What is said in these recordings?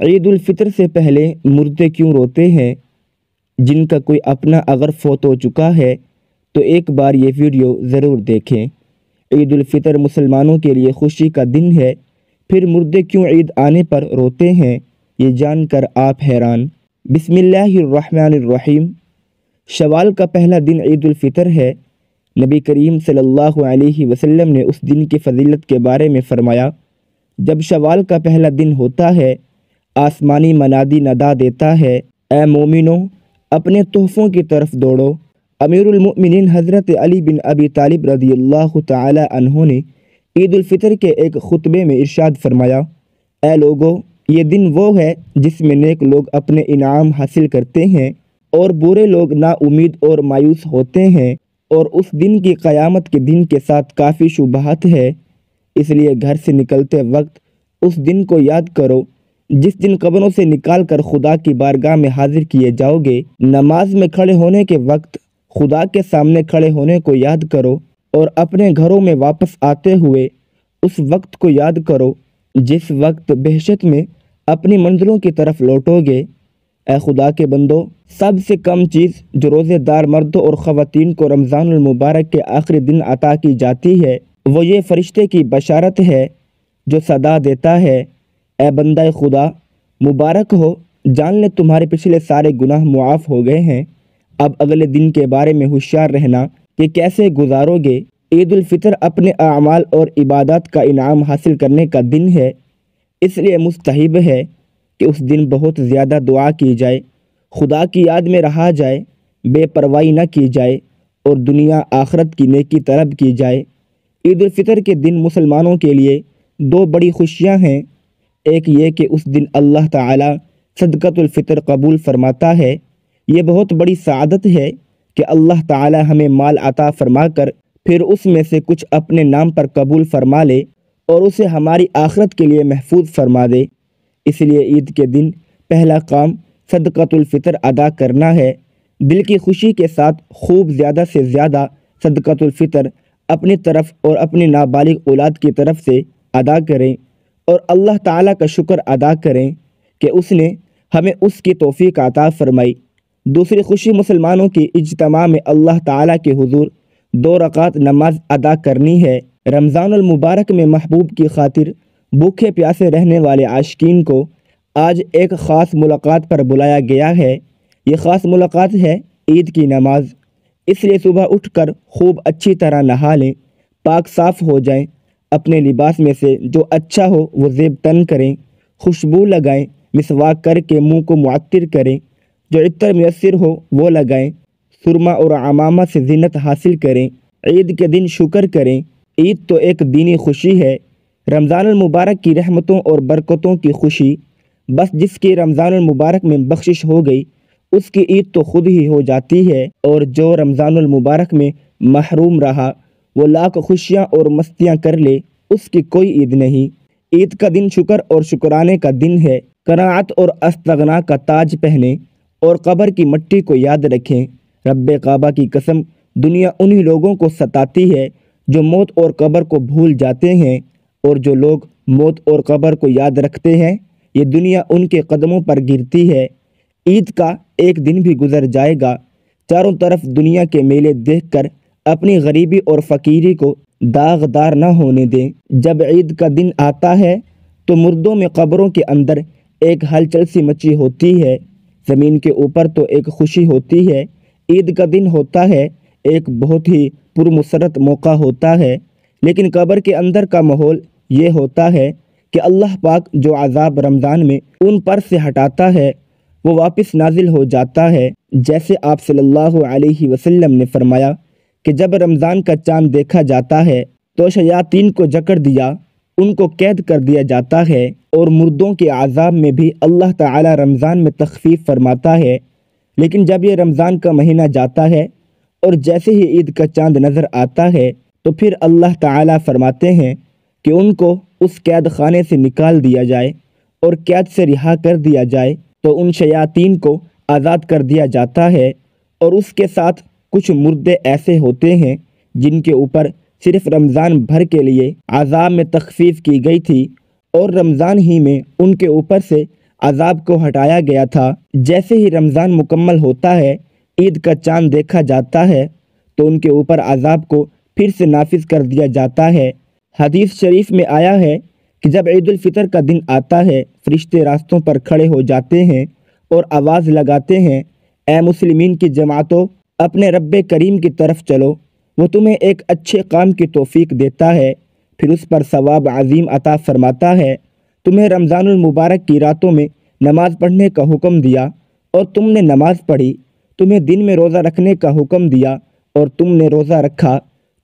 ईद उल से पहले मुर्दे क्यों रोते हैं? जिनका कोई अपना अगर फोत हो चुका है तो एक बार ये वीडियो ज़रूर देखें। ईद उल मुसलमानों के लिए खुशी का दिन है। फिर मुर्दे क्यों ईद आने पर रोते हैं, ये जानकर आप हैरान। बिसमीम शवाल का पहला दिन ईद उल है। नबी करीम सल्लल्लाहु अलैहि वसल्लम ने उस दिन की फजीलत के बारे में फ़रमाया, जब शवाल का पहला दिन होता है आसमानी मनादी नदा देता है। ए मोमिनो, अपने तोहफ़ों की तरफ़ दौड़ो। अमीरुलमोमिन हज़रत अली बिन अबी तालिब रदी अल्लाह तहों ने ईद फितर के एक ख़ुतबे में इरशाद फरमाया ए लोगो, ये दिन वो है जिसमें नेक लोग अपने इनाम हासिल करते हैं और बुरे लोग नाउमीद और मायूस होते हैं और उस दिन की क़यामत के दिन के साथ काफ़ी शुबहत है। इसलिए घर से निकलते वक्त उस दिन को याद करो जिस दिन कब्रों से निकाल कर खुदा की बारगाह में हाजिर किए जाओगे, नमाज़ में खड़े होने के वक्त खुदा के सामने खड़े होने को याद करो और अपने घरों में वापस आते हुए उस वक्त को याद करो जिस वक्त बहशत में अपनी मंजिलों की तरफ़ लौटोगे। ए खुदा के बंदो, सबसे कम चीज़ जो रोज़ेदार मर्दों और ख़वातीन को रमज़ान मुबारक के आखिरी दिन अता की जाती है, वो ये फ़रिश्ते की बशारत है जो सदा देता है। ए बंदा खुदा, मुबारक हो, जान ले तुम्हारे पिछले सारे गुनाह मुआफ़ हो गए हैं। अब अगले दिन के बारे में होशियार रहना कि कैसे गुजारोगे। ईद उल अपने अमाल और इबादत का इनाम हासिल करने का दिन है। इसलिए मुस्तहिब है कि उस दिन बहुत ज़्यादा दुआ की जाए। खुदा की याद में रहा जाए, बेपरवाही न की जाए और दुनिया आखरत की नेकी तरब की जाए। ईद उल के दिन मुसलमानों के लिए दो बड़ी खुशियाँ हैं। एक ये कि उस दिन अल्लाह ताला सदक़तुल्फ़ितर कबूल फरमाता है। ये बहुत बड़ी सआदत है कि अल्लाह ताला हमें माल अता फरमा कर फिर उसमें से कुछ अपने नाम पर कबूल फरमा ले और उसे हमारी आखरत के लिए महफूज फरमा दे। इसलिए ईद के दिन पहला काम सदक़तुल्फ़ितर अदा करना है। दिल की खुशी के साथ खूब ज़्यादा से ज़्यादा सदक़तुल्फ़ितर अपनी तरफ़ और अपनी नाबालिग औलाद की तरफ़ से अदा करें। और अल्लाह ताला का शुक्र अदा करें कि उसने हमें उसकी तोफ़ी अता फ़रमाई। दूसरी खुशी मुसलमानों की इजतमा में अल्लाह ताला के हुजूर दो रकात नमाज़ अदा करनी है। रमज़ान मुबारक में महबूब की खातिर भूखे प्यासे रहने वाले आशकीन को आज एक ख़ास मुलाकात पर बुलाया गया है। ये ख़ास मुलाकात है ईद की नमाज़। इसलिए सुबह उठकर खूब अच्छी तरह नहा लें, पाक साफ़ हो जाएँ अपने लिबास में से जो अच्छा हो, वो जेब तन करें, खुशबू लगाएँ मिसवाक करके मुँह को मुअत्तर करें। जो इतर मैसर हो, वो लगाएँ। सुरमा और अमामा से जीनत हासिल करें। ईद के दिन शुक्र करें। ईद तो एक दीनी खुशी है। रमज़ान मुबारक की रहमतों और बरकतों की खुशी। बस जिसकी रमज़ान मुबारक में बख्शिश हो गई, उसकी ईद तो खुद ही हो जाती है। और जो रमज़ान मुबारक में महरूम रहा वो लाख खुशियाँ और मस्तियाँ कर ले, उसकी कोई ईद नहीं। ईद का दिन शुक्र और शुक्राने का दिन है। करात और अस्तगना का ताज पहने और कब्र की मट्टी को याद रखें। रब काबा की कसम, दुनिया उन्हीं लोगों को सताती है जो मौत और कब्र को भूल जाते हैं और जो लोग मौत और कब्र को याद रखते हैं। ये दुनिया उनके कदमों पर गिरती है। ईद का एक दिन भी गुजर जाएगा। चारों तरफ़ दुनिया के मेले देखकर अपनी गरीबी और फ़कीरी को दागदार न होने दें। जब ईद का दिन आता है तो मुर्दों में कब्रों के अंदर एक हलचल सी मची होती है। ज़मीन के ऊपर तो एक खुशी होती है। ईद का दिन होता है, एक बहुत ही पुरमसरत मौका होता है। लेकिन कब्र के अंदर का माहौल ये होता है कि अल्लाह पाक जो आज़ाब रमज़ान में उन पर से हटाता है, वो वापस नाजिल हो जाता है। जैसे आप सल्लल्लाहु अलैहि वसल्लम ने फरमाया कि जब रमज़ान का चाँद देखा जाता है तो शयातीन को जकड़ दिया, उनको कैद कर दिया जाता है, और मुर्दों के आज़ाब में भी अल्लाह ताला रमज़ान में तखफीफ फरमाता है। लेकिन जब ये रमज़ान का महीना जाता है, और जैसे ही ईद का चाँद नज़र आता है तो फिर अल्लाह ताला फरमाते हैं कि उनको उस कैद खाने से निकाल दिया जाए, और कैद से रिहा कर दिया जाए तो उन शयातीन को आज़ाद कर दिया जाता है, और उसके साथ कुछ मुर्दे ऐसे होते हैं जिनके ऊपर सिर्फ़ रमज़ान भर के लिए आज़ाब में तखफीफ की गई थी और रमज़ान ही में उनके ऊपर से अजाब को हटाया गया था। जैसे ही रमज़ान मुकम्मल होता है, ईद का चाँद देखा जाता है तो उनके ऊपर अजाब को फिर से नाफिज कर दिया जाता है। हदीस शरीफ में आया है कि जब ईद फितर का दिन आता है, फरिश्ते रास्तों पर खड़े हो जाते हैं और आवाज़ लगाते हैं, ए मुसलिमीन की जमातों अपने रब करीम की तरफ़ चलो। वो तुम्हें एक अच्छे काम की तोफ़ी देता है, फिर उस पर सवाब अजीम अता फरमाता है, तुम्हें रमज़ानुल मुबारक की रातों में नमाज़ पढ़ने का हुक्म दिया और तुमने नमाज़ पढ़ी। तुम्हें दिन में रोज़ा रखने का हुक्म दिया और तुमने रोज़ा रखा।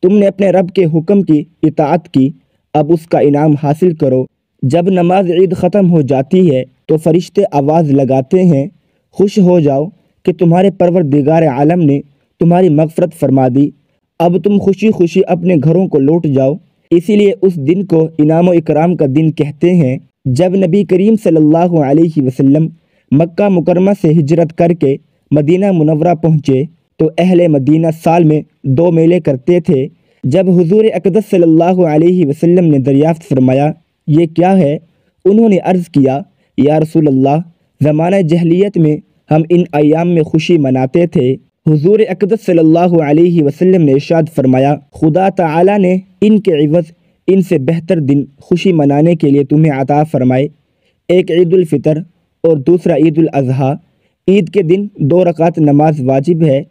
तुमने अपने रब के हुक्म की इतात की। अब उसका इनाम हासिल करो। जब नमाज़ ईद ख़त्म हो जाती है तो फरिश्ते आवाज़ लगाते हैं, खुश हो जाओ। कि तुम्हारे परवर दिगार आलम ने तुम्हारी मगफरत फरमा दी। अब तुम खुशी खुशी अपने घरों को लौट जाओ। इसीलिए उस दिन को इनाम इकराम का दिन कहते हैं, जब नबी करीम सल्लल्लाहु अलैहि वसल्लम मक्का मुकरमा से हिजरत करके मदीना मुनवरा पहुँचे तो अहले मदीना साल में दो मेले करते थे। जब हुजूर अकदस सल्लल्लाहु अलैहि वसल्लम ने दरियाफ्त फरमाया, ये क्या है? उन्होंने अर्ज़ किया, या रसूल अल्लाह ज़माना जहलीत में हम इन अयाम में खुशी मनाते थे। हुजूर अकदस सल्लल्लाहु अलैहि वसल्लम ने इरशाद फरमाया, खुदा ताला ने इनके इवज़, इनसे बेहतर दिन खुशी मनाने के लिए तुम्हें अता फरमाए। एक ईद फ़ितर और दूसरा ईद अज़हा। ईद के दिन दो रकात नमाज़ वाजिब है।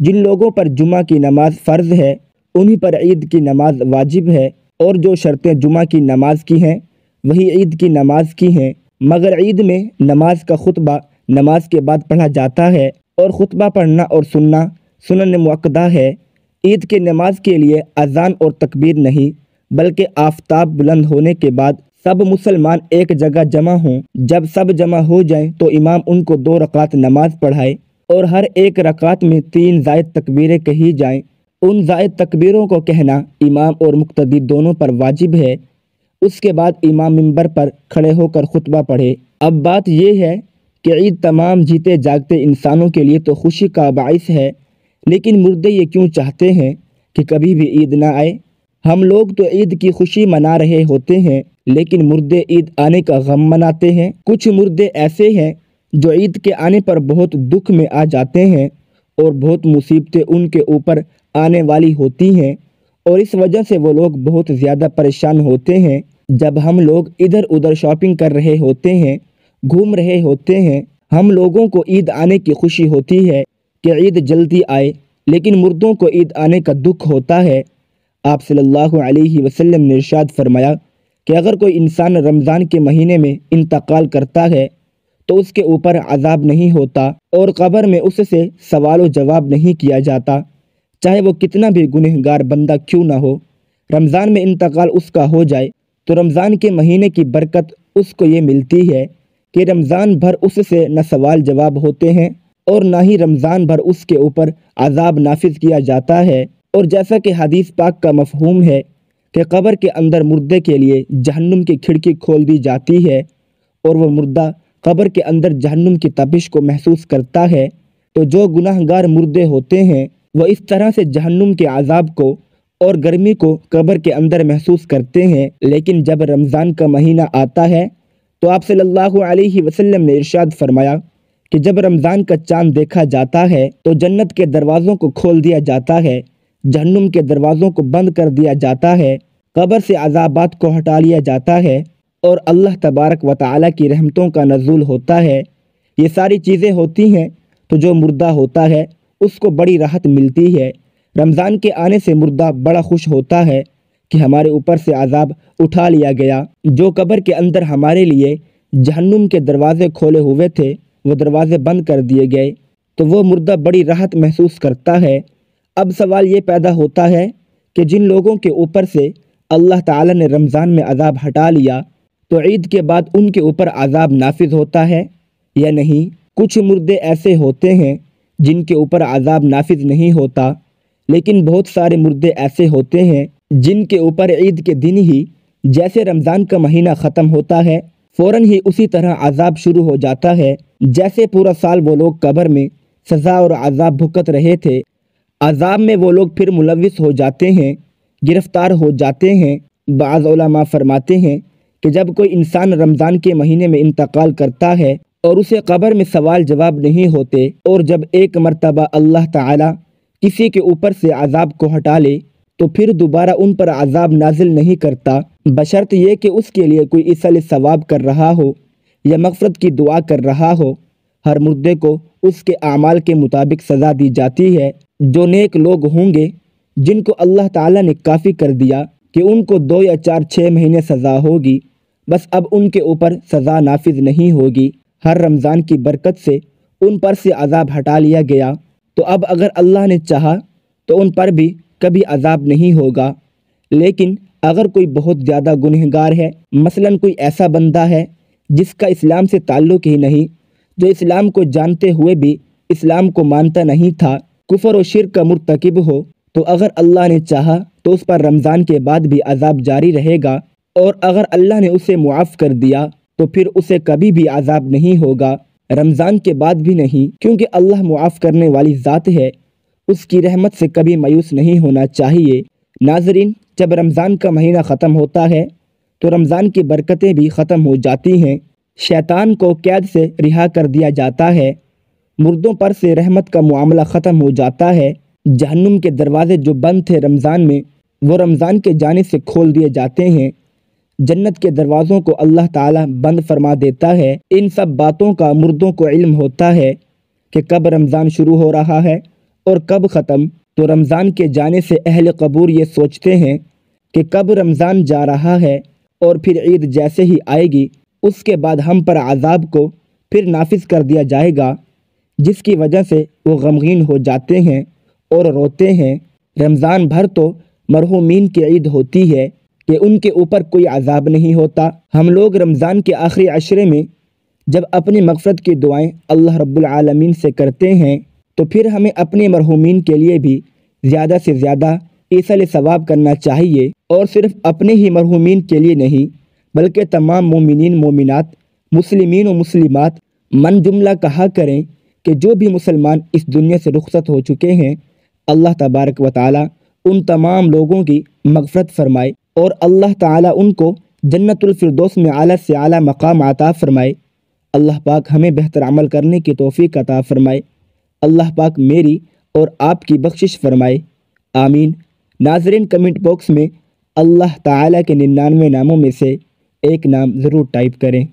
जिन लोगों पर जुमा की नमाज़ फ़र्ज़ है, उन्हीं पर ईद की नमाज़ वाजिब है। और जो शर्तें जुमा की नमाज़ की हैं, वही ईद की नमाज़ की हैं। मगर ईद में नमाज़ का खुतबा नमाज़ के बाद पढ़ा जाता है और ख़ुतबा पढ़ना और सुनना सुनन मुक्दा है। ईद के नमाज़ के लिए अजान और तकबीर नहीं, बल्कि आफ्ताब बुलंद होने के बाद सब मुसलमान एक जगह जमा हों। जब सब जमा हो जाएँ तो इमाम उनको दो रकात नमाज़ पढ़ाए और हर एक रकात में तीन जायद तकबीरें कही जाएँ। उन जायद तकबीरों को कहना इमाम और मुक्तदी दोनों पर वाजिब है। उसके बाद इमाम मिंबर पर खड़े होकर खुतबा पढ़े। अब बात यह है कि ईद तमाम जीते जागते इंसानों के लिए तो खुशी का बायस है, लेकिन मुर्दे ये क्यों चाहते हैं कि कभी भी ईद ना आए? हम लोग तो ईद की खुशी मना रहे होते हैं, लेकिन मुर्दे ईद आने का गम मनाते हैं। कुछ मुर्दे ऐसे हैं जो ईद के आने पर बहुत दुख में आ जाते हैं और बहुत मुसीबतें उनके ऊपर आने वाली होती हैं, और इस वजह से वो लोग बहुत ज़्यादा परेशान होते हैं। जब हम लोग इधर उधर शॉपिंग कर रहे होते हैं घूम रहे होते हैं। हम लोगों को ईद आने की खुशी होती है कि ईद जल्दी आए, लेकिन मुर्दों को ईद आने का दुख होता है। आप सल्लल्लाहु अलैहि वसल्लम ने इरशाद फरमाया कि अगर कोई इंसान रमज़ान के महीने में इंतकाल करता है तो उसके ऊपर अजाब नहीं होता और कब्र में उससे सवाल जवाब नहीं किया जाता। चाहे वो कितना भी गुनहगार बंदा क्यों ना हो, रमज़ान में इंतकाल उसका हो जाए तो रमज़ान के महीने की बरकत उसको ये मिलती है। कि रमज़ान भर उससे न सवाल जवाब होते हैं और ना ही रमज़ान भर उसके ऊपर अजाब नाफिज किया जाता है। और जैसा कि हदीस पाक का मफहूम है कि कब्र के अंदर मुर्दे के लिए जहन्नुम की खिड़की खोल दी जाती है और वह मुर्दा कब्र के अंदर जहन्नुम की तपिश को महसूस करता है तो जो गुनाहगार मुर्दे होते हैं, वह इस तरह से जहन्नुम के आज़ाब को और गर्मी को कब्र के अंदर महसूस करते हैं। लेकिन जब रमज़ान का महीना आता है तो आप सल्लल्लाहु अलैहि वसल्लम ने इरशाद फरमाया कि जब रमज़ान का चाँद देखा जाता है तो जन्नत के दरवाज़ों को खोल दिया जाता है, जहन्नुम के दरवाज़ों को बंद कर दिया जाता है, कब्र से अजाबात को हटा लिया जाता है और अल्लाह तबारक व ताली की रहमतों का नजूल होता है। ये सारी चीज़ें होती हैं तो जो मुर्दा होता है, उसको बड़ी राहत मिलती है। रमज़ान के आने से मुर्दा बड़ा खुश होता है कि हमारे ऊपर से आज़ाब उठा लिया गया। जो कब्र के अंदर हमारे लिए जहन्नुम के दरवाजे खोले हुए थे, वो दरवाजे बंद कर दिए गए। तो वो मुर्दा बड़ी राहत महसूस करता है। अब सवाल ये पैदा होता है कि जिन लोगों के ऊपर से अल्लाह ताला ने रमज़ान में अजाब हटा लिया तो ईद के बाद उनके ऊपर अजाब नाफिज होता है या नहीं? कुछ मुर्दे ऐसे होते हैं जिनके ऊपर अजाब नाफिज नहीं होता, लेकिन बहुत सारे मुर्दे ऐसे होते हैं जिनके ऊपर ईद के दिन ही जैसे रमज़ान का महीना ख़त्म होता है फ़ौर ही उसी तरह अजाब शुरू हो जाता है। जैसे पूरा साल वो लोग कब्र में सज़ा और अजाब भुगत रहे थे, अजाब में वो लोग फिर मुलविस हो जाते हैं, गिरफ़्तार हो जाते हैं। बाज़ फरमाते हैं कि जब कोई इंसान रमज़ान के महीने में इंतकाल करता है और उसे कब्र में सवाल जवाब नहीं होते और जब एक मरतबा अल्लाह ताला किसी के ऊपर से अजाब को हटा ले तो फिर दोबारा उन पर अजाब नाजिल नहीं करता। बशर्त यह कि उसके लिए कोई इसल सवाब कर रहा हो या मकफरत की दुआ कर रहा हो, हर मुर्दे को उसके अमाल के मुताबिक सज़ा दी जाती है। जो नेक लोग होंगे, जिनको अल्लाह ताला ने काफ़ी कर दिया कि उनको दो या चार छः महीने सज़ा होगी, बस अब उनके ऊपर सज़ा नाफिज नहीं होगी। हर रमज़ान की बरकत से उन पर से अजाब हटा लिया गया। तो अब अगर अल्लाह ने चाहा तो उन पर भी कभी अजाब नहीं होगा। लेकिन अगर कोई बहुत ज़्यादा गुनहगार है, मसलन कोई ऐसा बंदा है, जिसका इस्लाम से ताल्लुक़ ही नहीं, जो इस्लाम को जानते हुए भी इस्लाम को मानता नहीं था, कुफर व शिर का मुरतकब हो तो अगर अल्लाह ने चाहा तो उस पर रमज़ान के बाद भी अजाब जारी रहेगा। और अगर अल्लाह ने उसे मुआफ़ कर दिया तो फिर उसे कभी भी अजाब नहीं होगा। रमज़ान के बाद भी नहीं, क्योंकि अल्लाह मुआफ़ करने वाली ज़ात है। उसकी रहमत से कभी मायूस नहीं होना चाहिए। नाजरीन, जब रमज़ान का महीना ख़त्म होता है तो रमज़ान की बरकतें भी ख़त्म हो जाती हैं। शैतान को कैद से रिहा कर दिया जाता है। मुर्दों पर से रहमत का मामला ख़त्म हो जाता है। जहन्नुम के दरवाजे जो बंद थे रमज़ान में, वो रमज़ान के जाने से खोल दिए जाते हैं। जन्नत के दरवाज़ों को अल्लाह ताला बंद फरमा देता है। इन सब बातों का मुर्दों को इल्म होता है कि कब रमज़ान शुरू हो रहा है। और कब ख़त्म? तो रमज़ान के जाने से अहल कबूर ये सोचते हैं कि कब रमज़ान जा रहा है और फिर ईद जैसे ही आएगी, उसके बाद हम पर आज़ाब को फिर नाफिज कर दिया जाएगा, जिसकी वजह से वो गमगीन हो जाते हैं और रोते हैं। रमज़ान भर तो मरहुमीन की ईद होती है कि उनके ऊपर कोई आज़ाब नहीं होता। हम लोग रमज़ान के आखिरी अशरे में जब अपनी मकफरत की दुआएँ अल्लाह रब्बुल आलमीन से करते हैं तो फिर हमें अपने मरहूमिन के लिए भी ज़्यादा से ज़्यादा ईसल सवाब करना चाहिए और सिर्फ़ अपने ही मरहुमीन के लिए नहीं, बल्कि तमाम मोमिन मोमिनत, मुसलिमीन व मुसलिमात मन जुमला कहा करें कि जो भी मुसलमान इस दुनिया से रुखसत हो चुके हैं, अल्लाह तबारक व उन तमाम लोगों की मगफरत फरमाए और अल्लाह ताला उनको जन्नतफरदोस में आला से आला मकाम आता फ़रमाए। अल्लाह पाक हमें बेहतर अमल करने की तोफ़ी अता फ़रमाए। अल्लाह पाक मेरी और आपकी बख्शिश फरमाए। आमीन। नाजरीन, कमेंट बॉक्स में अल्लाह ताला के निन्यानवे नामों में से एक नाम ज़रूर टाइप करें।